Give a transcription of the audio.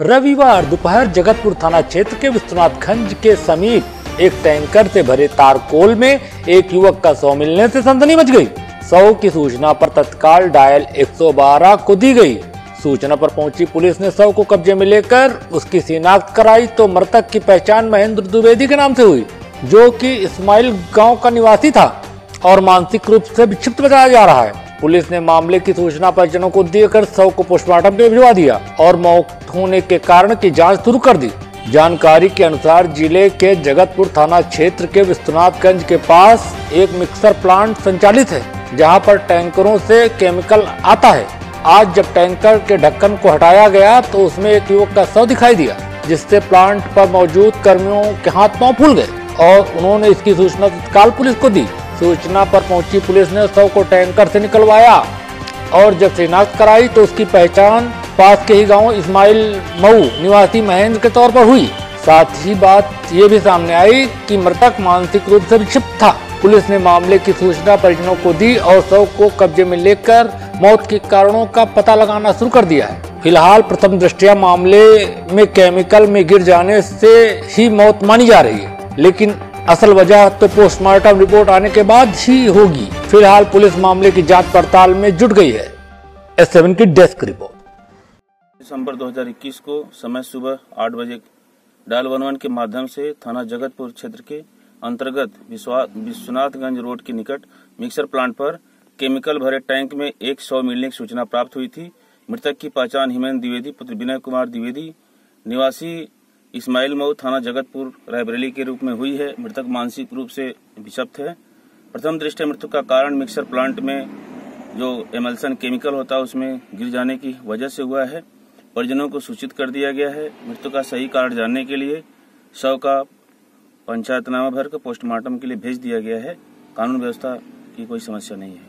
रविवार दोपहर जगतपुर थाना क्षेत्र के विश्वनाथगंज के समीप एक टैंकर से भरे तारकोल में एक युवक का शव मिलने से सनसनी मच गई। शव की सूचना पर तत्काल डायल 112 को दी गई। सूचना पर पहुँची पुलिस ने शव को कब्जे में लेकर उसकी शिनाख्त कराई तो मृतक की पहचान महेंद्र द्विवेदी के नाम से हुई, जो कि इस्माइल गाँव का निवासी था और मानसिक रूप से विक्षिप्त बताया जा रहा है। पुलिस ने मामले की सूचना परिजनों को देकर शव को पोस्टमार्टम लिए भिजवा दिया और मौत होने के कारण की जाँच शुरू कर दी। जानकारी के अनुसार ज़िले के जगतपुर थाना क्षेत्र के विश्वनाथगंज के पास एक मिक्सर प्लांट संचालित है, जहाँ पर टैंकरों से केमिकल आता है। आज जब टैंकर के ढक्कन को हटाया गया तो उसमें एक युवक का शव दिखाई दिया, जिससे प्लांट पर मौजूद कर्मियों के हाथ पाँव फूल गए और उन्होंने इसकी सूचना तत्काल पुलिस को दी। सूचना पर पहुँची पुलिस ने शव को टैंकर से निकलवाया और जब शिनाख्त कराई तो उसकी पहचान पास के ही गाँव इस्माइल मऊ निवासी महेंद्र के तौर पर हुई। साथ ही बात ये भी सामने आई कि मृतक मानसिक रूप से विक्षिप्त था। पुलिस ने मामले की सूचना परिजनों को दी और शव को कब्जे में लेकर मौत के कारणों का पता लगाना शुरू कर दिया है। फ़िलहाल प्रथम दृष्टिया मामले में केमिकल में गिर जाने से ही मौत मानी जा रही है, लेकिन असल वजह तो पोस्टमार्टम रिपोर्ट आने के बाद ही होगी। फ़िलहाल पुलिस मामले की जाँच पड़ताल में जुट गई है। एस सेवन की डेस्क रिपोर्ट। दिसंबर 2021 को समय सुबह आठ बजे डायल वन के माध्यम से थाना जगतपुर क्षेत्र के अंतर्गत विश्वा- विश्वनाथगंज रोड के निकट मिक्सर प्लांट पर केमिकल भरे टैंक में एक सौ मिलने की सूचना प्राप्त हुई थी। मृतक की पहचान हिमेंद्र द्विवेदी, पुत्र विनय कुमार द्विवेदी, निवासी इस्माइल मऊ थाना जगतपुर, रायबरेली के रूप में हुई है। मृतक मानसिक रूप से विषप्त है। प्रथम दृष्टि मृत्यु का कारण मिक्सर प्लांट में जो एमल्सन केमिकल होता है, उसमें गिर जाने की वजह से हुआ है। परिजनों को सूचित कर दिया गया है। मृत्यु का सही कारण जानने के लिए शव का पंचायतनामा भर कर पोस्टमार्टम के लिए भेज दिया गया है। कानून व्यवस्था की कोई समस्या नहीं है।